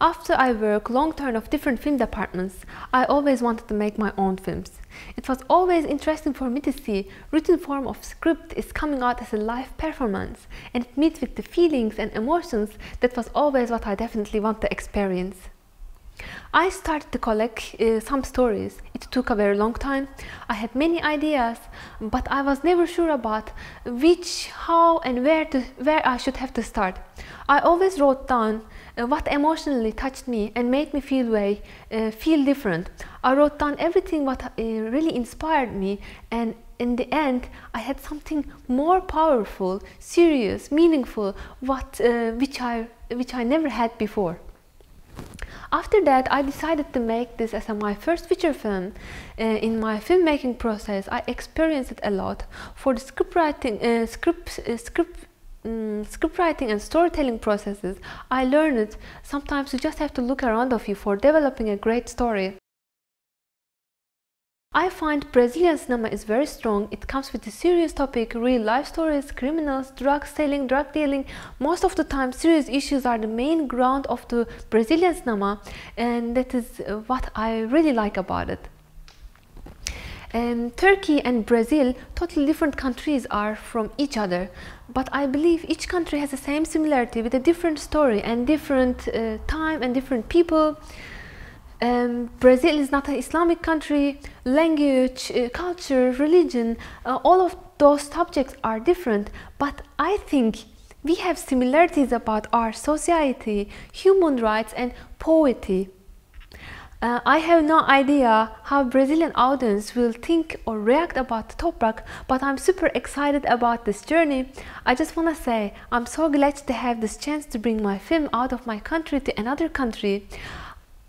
After I work long term of different film departments, I always wanted to make my own films. It was always interesting for me to see written form of script is coming out as a live performance and it meets with the feelings and emotions that was always what I definitely want to experience. I started to collect uh, some stories. It took a very long time. I had many ideas, but I was never sure about which, how, and where to where I should have to start. I always wrote down uh, what emotionally touched me and made me feel way, uh, feel different. I wrote down everything what uh, really inspired me, and in the end, I had something more powerful, serious, meaningful, what uh, which I which I never had before. After that, I decided to make this as my first feature film. Uh, in my filmmaking process, I experienced it a lot. For the script writing, uh, script, uh, script, um, script writing and storytelling processes, I learned sometimes you just have to look around of you for developing a great story. I find Brazilian cinema is very strong. It comes with a serious topic, real life stories, criminals, drug selling, drug dealing. Most of the time, serious issues are the main ground of the Brazilian cinema, and that is uh, what I really like about it. And Turkey and Brazil, totally different countries are from each other, but I believe each country has the same similarity with a different story and different uh, time and different people. Um, Brazil is not an Islamic country, language, uh, culture, religion, uh, all of those subjects are different, but I think we have similarities about our society, human rights and poetry. Uh, I have no idea how Brazilian audience will think or react about the Toprak, but I'm super excited about this journey. I just want to say I'm so glad to have this chance to bring my film out of my country to another country.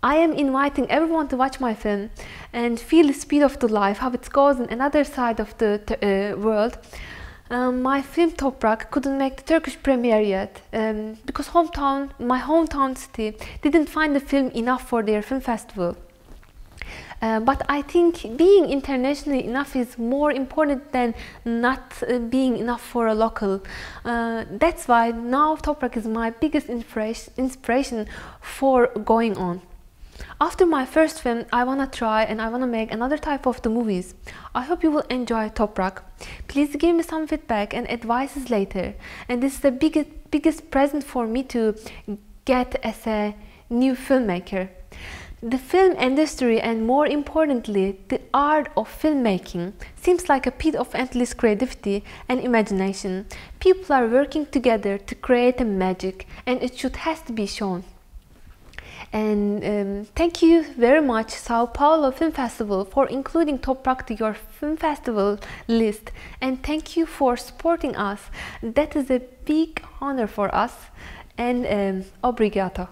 I am inviting everyone to watch my film and feel the speed of the life, how it goes on another side of the uh, world. Um, my film Toprak couldn't make the Turkish premiere yet um, because hometown, my hometown city, didn't find the film enough for their film festival. Uh, but I think being internationally enough is more important than not uh, being enough for a local. Uh, that's why now Toprak is my biggest inspiration for going on. After my first film, I wanna try and I wanna make another type of the movies. I hope you will enjoy Toprak. Please give me some feedback and advices later. And this is the biggest, biggest present for me to get as a new filmmaker. The film industry and more importantly, the art of filmmaking seems like a pit of endless creativity and imagination. People are working together to create a magic and it should has to be shown. And um, thank you very much Sao Paulo Film Festival for including Toprak to your film festival list. And thank you for supporting us. That is a big honor for us. And um, obrigado.